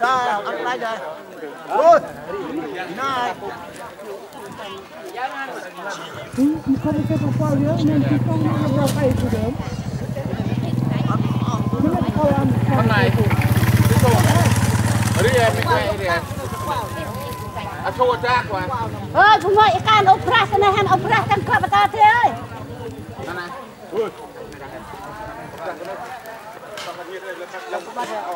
Rồi, ăn lại rồi. Rồi. Này. Không có cái bao nhiêu nên chỉ không nó phải cái điểm. Con này អត់ចូលចាក់គាត់អើយខ្ញុំមកឯកានអូប្រាស់ទៅណាហានអូប្រាស់ទាំងក្លាប់តើទេអើយណាអើយចាំទៅណាចាំទៅនេះលើខាងឡើងបាទអោ